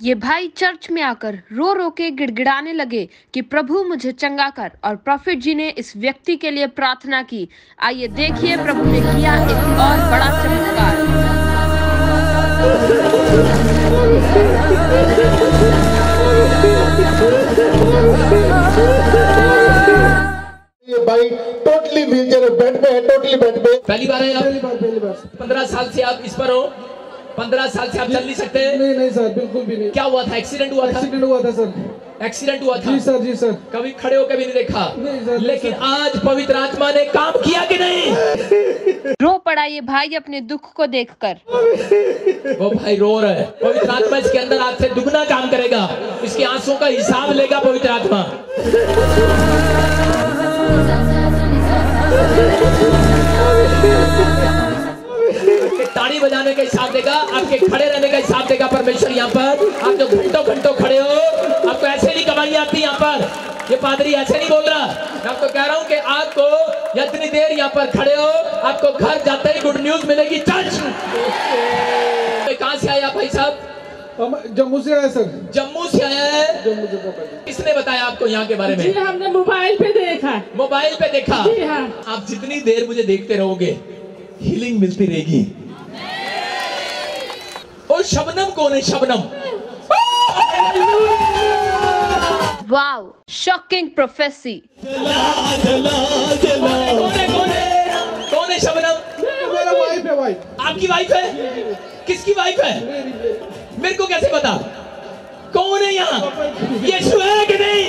ये भाई चर्च में आकर रो रो के गिड़गिड़ाने लगे कि प्रभु मुझे चंगा कर और प्रॉफिट जी ने इस व्यक्ति के लिए प्रार्थना की। आइए देखिए प्रभु ने किया एक और बड़ा चमत्कार। ये भाई टोटली व्हीलचेयर बेड पे है टोटली बेड पे पहली बार है पहली बार पहली बार। पंद्रह साल से आप इस पर हो। पंद्रह साल से आप चल नहीं सकते। नहीं नहीं सर बिल्कुल भी नहीं। क्या हुआ था? एक्सीडेंट हुआ था? एक्सीडेंट हुआ था सर। एक्सीडेंट हुआ था? जी सर जी सर। कभी खड़े होकर भी नहीं देखा। नहीं सर, नहीं लेकिन आज पवित्र आत्मा ने काम किया कि नहीं? रो पड़ा ये भाई अपने दुख को देखकर। वो भाई रो रहा है। पवित्र आत्मा इसके अंदर आपसे दुगना काम करेगा। इसके आंसुओं का हिसाब लेगा पवित्र आत्मा। ताड़ी बजाने का हिसाब देगा आपके खड़े रहने का हिसाब देगा परमेश्वर यहाँ पर। आप जो घंटों घंटों खड़े हो आपको ऐसे नहीं कमाई आती यहाँ पर। ये पादरी ऐसे नहीं बोल रहा। मैं आपको कह रहा हूँ कि आपको जितनी देर यहाँ पर खड़े हो आपको घर जाते ही गुड न्यूज़ मिलेगी। चर्च! कहाँ से आया भाई साहब? जम्मू से आए सर। जम्मू से आया है? जम्मू किसने बताया आपको यहाँ के बारे में? जी हमने मोबाइल पे देखा। मोबाइल पे देखा? जी हाँ। आप जितनी देर मुझे देखते रहोगे हीलिंग मिलती रहेगी। और शबनम कौन है शबनम? वाओ शॉकिंग प्रोफेसी कौन है कौन है कौन है शबनम? मेरा वाइफ है वाइफ आपकी वाइफ है? किसकी वाइफ है? मेरे को कैसे पता? कौन है यहाँ? यीशु है कि नहीं?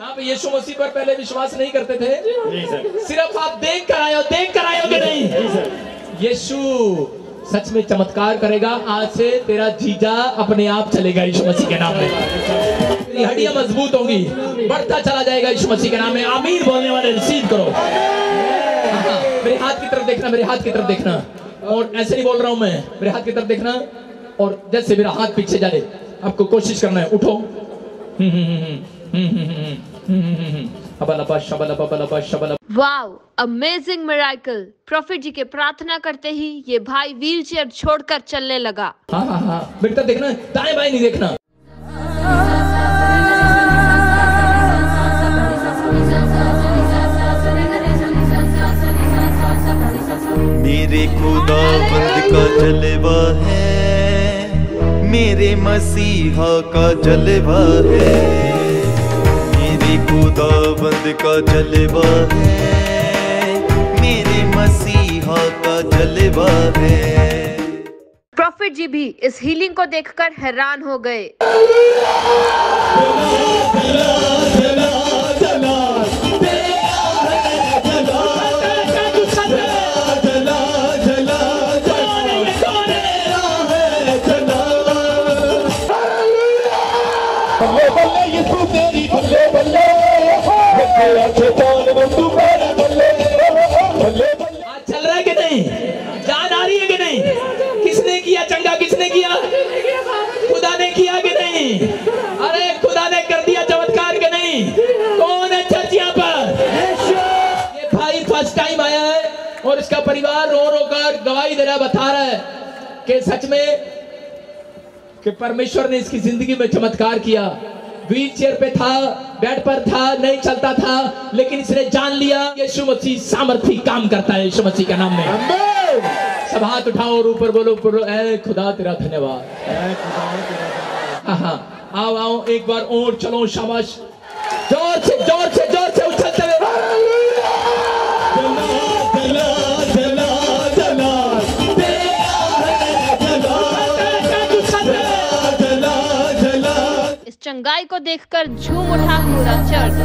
आप यीशु मसीह पर पहले विश्वास नहीं करते थे। सिर्फ़ आप देख कर आए हो देख कर आए हो कि नहीं यीशु सच में चमत्कार करेगा आज से तेरा जीजा अपने आप चलेगा यीशु मसीह के नाम में तेरी हड्डियाँ मज़बूत होंगी बढ़ता चला जाएगा यीशु मसीह के नाम में आमीन बोलने वाले रिसीव करो हाँ, मेरे हाथ की तरफ़ देखना मेरे हाथ की तरफ़ देखना और ऐसे नहीं बोल रहा हूँ मैं मेरे हाथ की तरफ़ देखना और जैसे मेरा हाथ पीछे जाए आपको कोशिश करना है उठो हम्म, हम्म, हम्म, हम्म, हम्म, हम्म, wow amazing miracle prophet ji के प्रार्थना करते ही ये भाई व्हील व्हीलचेयर छोड़कर चलने लगा। हाँ हाँ हाँ। मेरी देखना दाएँ बाएँ नहीं देखना। मेरे खुदाबंद का जलवा है मेरे मसीहा का जलवा है। मेरे खुदाबंद का जलवा है। मेरे मसीहा का जलवा है। प्रॉफिट जी भी इस हीलिंग को देखकर हैरान हो गए। इसका परिवार रो रो कर गवाही दे रहा बता रहा है कि सच में कि परमेश्वर ने इसकी ज़िंदगी में चमत्कार किया। व्हील चेयर पे था बेड पर था नहीं चलता था लेकिन इसने जान लिया यीशु मसीह सामर्थी काम करता है यीशु मसीह के नाम में। सब हाथ उठाओ और ऊपर बोलो ऊपर ऐ खुदा तेरा धन्यवाद। हाँ हाँ आओ आओ एक बार और चलो शाबाश। ज़ोर से ज़ोर से चंगाई को देखकर झूम उठा पूरा चर्च।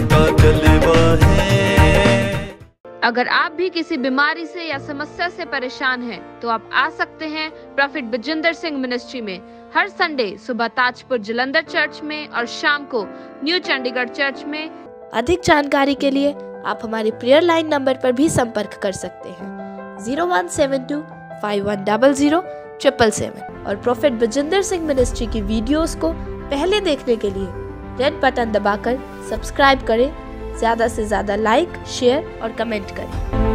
है जलवा है। का अगर आप भी किसी बीमारी से या समस्या से परेशान हैं, तो आप आ सकते हैं प्रॉफिट बजिंदर सिंह मिनिस्ट्री में। हर संडे सुबह ताजपुर जलंधर चर्च में और शाम को न्यू चंडीगढ़ चर्च में। अधिक जानकारी के लिए आप हमारे प्रेयर लाइन नंबर पर भी संपर्क कर सकते हैं। Zero one seven two five one double zero triple seven. और प्रोफेट बजिंदर सिंह मिनिस्ट्री की वीडियोस को पहले देखने के लिए रेड बटन दबाकर सब्सक्राइब करें ज़्यादा से ज़्यादा लाइक शेयर और कमेंट करें।